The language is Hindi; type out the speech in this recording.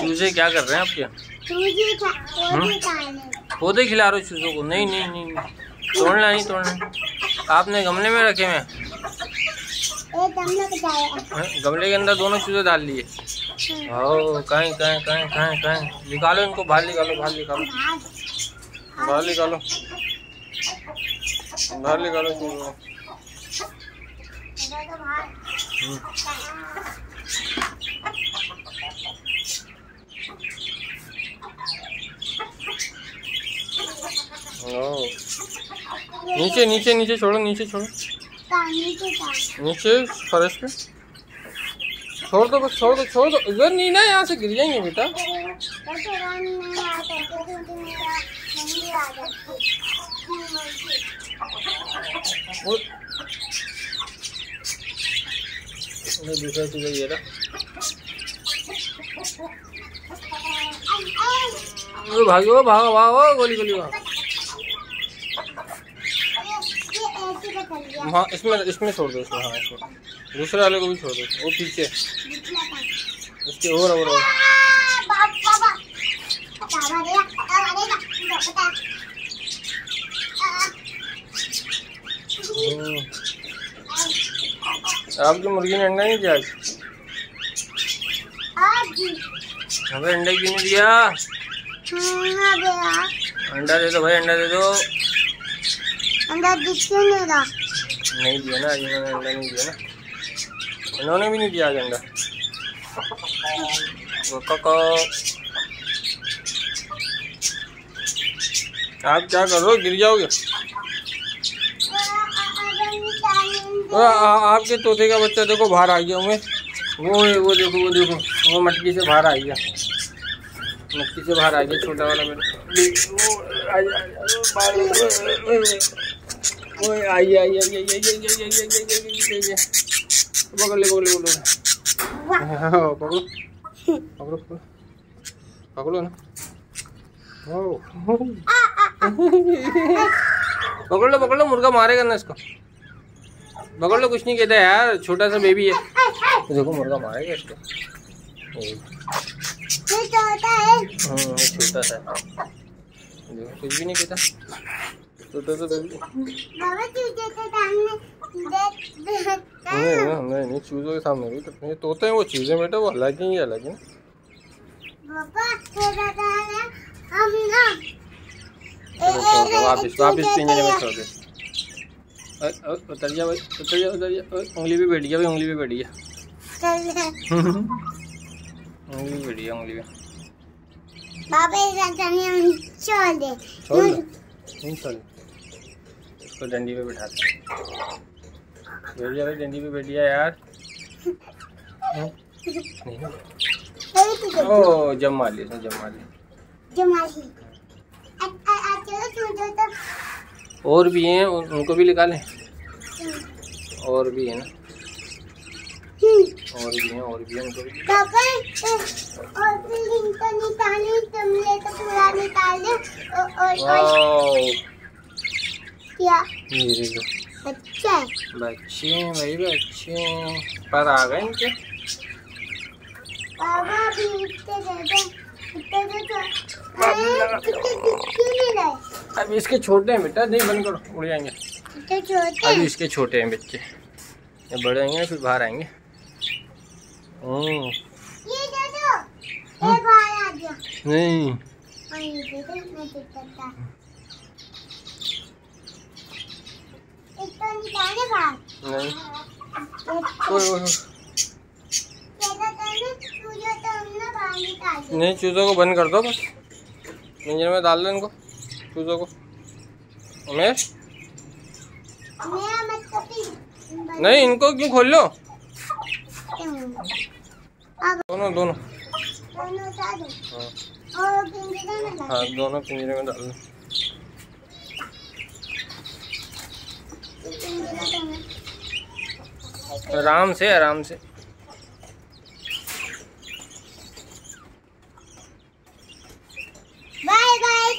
चूजे क्या कर रहे हैं आपके? पौधे खिला रहे हो चूजों को? नहीं नहीं नहीं तोड़ना नहीं तोड़ना आपने गमले में रखे हुए गमले के अंदर दोनों चूजे डाल लिए। ओ कहीं कहीं कहीं कहीं कहीं निकालो इनको बाहर निकालो बाहर निकालो। बाहर निकालो। बाहर निकालो नीचे नीचे नीचे छोड़ो नीचे छोड़ो। नीचे फर्श पे। छोड़ दो बस छोड़ दो छोड़ दो। इधर नहीं ना यहाँ से गिर जाएँगे बेटा। दूसरा चीज़ ये रहा भागो भागो भागो गोली गोली भागो। हाँ इसमें इसमें छोड़ दो इसमें हाँ इसमें। दूसरे वाले को भी छोड़ दो वो पीछे। उसके और और हम्म। आपकी मुर्गी ने अंडा नहीं दिया हमें अंडा क्यों नहीं दिया? अंडा दे दो भाई अंडा दे दो। अंडा दिख नहीं दिया ना इन्होंने अंडा नहीं दिया ना। इन्होंने भी नहीं दिया आज आप क्या कर रहे हो गिर जाओगे आपके तोते का बच्चा देखो बाहर आ गया मैं वो वो देखो वो देखो वो मटकी से बाहर आ गया मटकी से बाहर आ गया छोटा वाला मेरा आई आई आई आई आई आई आई आई आई आई पकड़ ले पकड़ ले पकड़ो लो पकड़ लो मुर्गा मारेगा ना इसको। पकड़ लो कुछ नहीं कहता यार, छोटा सा बेबी है। देखो, मुर्गा मारेगा इसको। छोटा सा देखो, कुछ भी नहीं कहता। छोटा सा बेबी नहीं नहीं नहीं चूजों के सामने भी तो तोते हैं वो चीज़ें बेटा वो अलग ही अलग है। वापिस वापिस पिंजरे में छोड़ दे। उतर जा भाई उतर जा उतर जा उंगली भी बैठ गया भाई उंगली भी बैठ गया। उंगली बैठ गया उंगली भी बाबा छोड़ दे। छोड़ दे। नहीं छोड़ उसको डंडी पे बैठा बैठ जा डंडी पे बैठ गया यार। ओ जम मार लिया जम मार लिया। जम मार और भी हैं उनको भी निकालें? और भी है ना? और भी हैं और भी हैं उनको भी। और लिंक तो निकाले तुमने तो पूरा निकाल दे। और क्या? ये देखो बच्चे। बच्चे भाई बच्चे। पर आ गए इनके? बाबा भी इतने दे दे इतने तो अब इसके छोटे हैं बेटा नहीं बंद करो उड़ जाएँगे। अभी इसके छोटे हैं बच्चे। ये बड़े होंगे फिर बाहर आएँगे। ये दे दो ये बाहर आ गया नहीं। नहीं नहीं चूज़ों को बंद कर दो बस। इंजन में डाल दो इनको चूज़ों को। उमेश नहीं इनको क्यों खोल लो? दोनों दोनों। हाँ। दोनों पिंजरे में डाल दो। आराम से आराम से। Bye bye